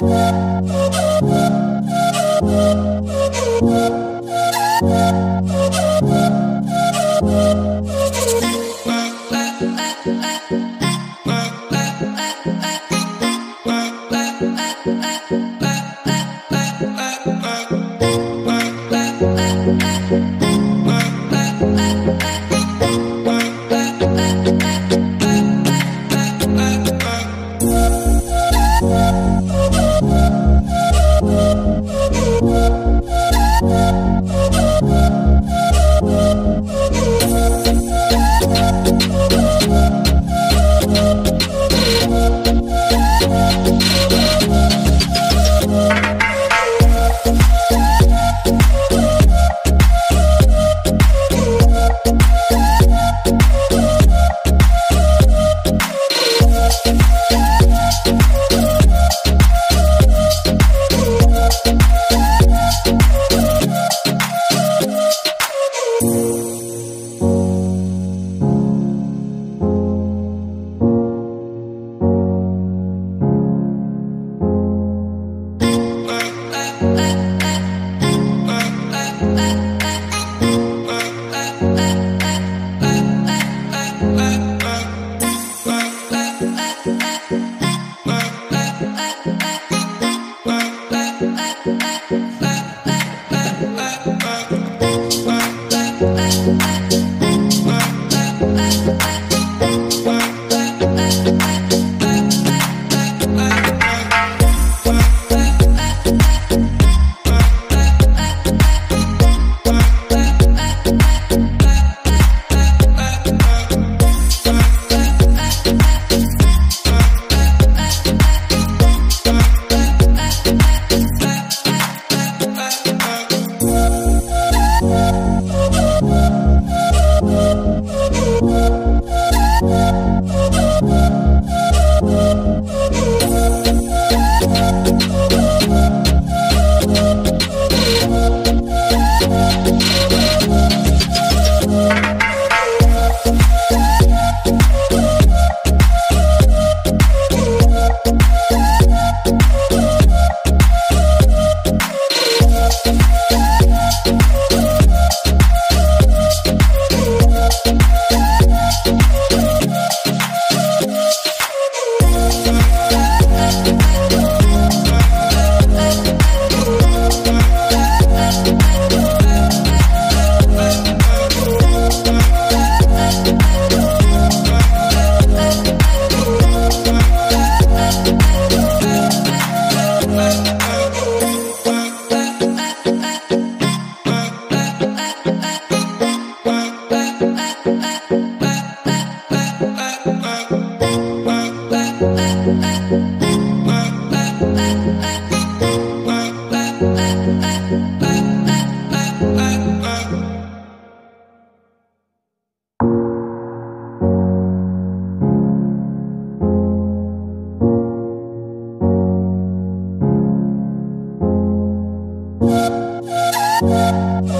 Thank you. I Oh,